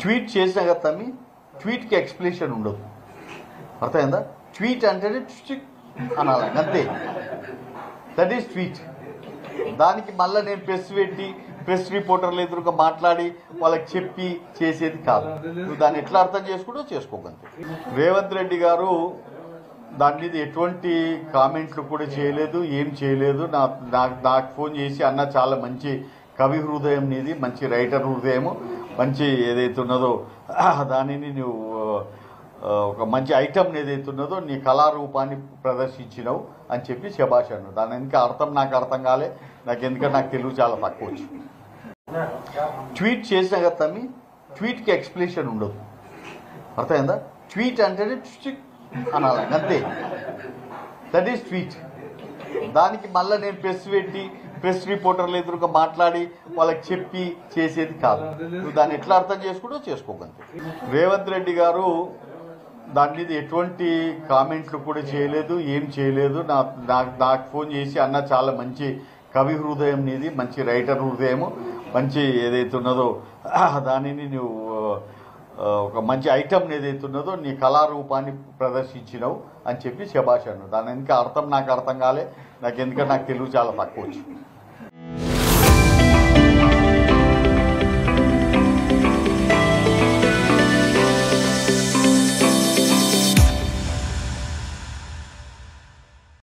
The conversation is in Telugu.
ట్వీట్ చేసినా కదా తమ్మి ట్వీట్కి ఎక్స్ప్లెనేషన్ ఉండదు. అర్థమైందా? ట్వీట్ అంటేనే అనాలి అంతే. దట్ ఈస్ ట్వీట్ దానికి మళ్ళీ నేను ప్రెస్ పెట్టి ప్రెస్ రిపోర్టర్లు ఎదురుగా మాట్లాడి వాళ్ళకి చెప్పి చేసేది కాదు. నువ్వు దాన్ని ఎట్లా అర్థం చేసుకుంటూ చేసుకోగంతే రేవంత్ రెడ్డి గారు దాని మీద ఎటువంటి కామెంట్లు కూడా చేయలేదు ఏం చేయలేదు. నా నాకు నాకు ఫోన్ చేసి అన్న చాలా మంచి కవి హృదయం నీది మంచి రైటర్ హృదయము. మంచి ఏదైతే ఉన్నదో దానిని నువ్వు ఒక మంచి ఐటమ్ ఏదైతే ఉన్నదో నీ కళారూపాన్ని ప్రదర్శించినావు అని చెప్పి శభాష్ అన్నాడు. దాని ఇంకా అర్థం నాకు అర్థం కాలే. నాకు ఎందుకంటే నాకు తెలుగు చాలా తక్కువ వచ్చు. ట్వీట్ చేసిన కదా తమ్మి ట్వీట్కి ఎక్స్ప్లెనేషన్ ఉండదు. అర్థమైందా? ట్వీట్ అంటేనే అనాలి. అంతే. దట్ ఈస్ ట్వీట్ దానికి మళ్ళీ నేను ప్రెస్ పెట్టి ప్రెస్ రిపోర్టర్లు ఎదురుగా మాట్లాడి వాళ్ళకి చెప్పి చేసేది కాదు. నువ్వు దాన్ని ఎట్లా అర్థం చేసుకుంటూ చేసుకోకండి రేవంత్ రెడ్డి గారు దాని మీద ఎటువంటి కామెంట్లు కూడా చేయలేదు ఏం చేయలేదు. నా నాకు నాకు ఫోన్ చేసి అన్న చాలా మంచి కవి హృదయం నీది మంచి రైటర్ హృదయము మంచి ఏదైతే ఉన్నదో దానిని నువ్వు ఒక మంచి ఐటమ్ ఏదైతే ఉన్నదో నీ కళారూపాన్ని ప్రదర్శించినావు అని చెప్పి శభాష్ అన్నాడు. దాని ఎందుకు అర్థం నాకు అర్థం కాలే నాకు ఎందుకంటే నాకు తెలుగు చాలా తక్కువ వచ్చు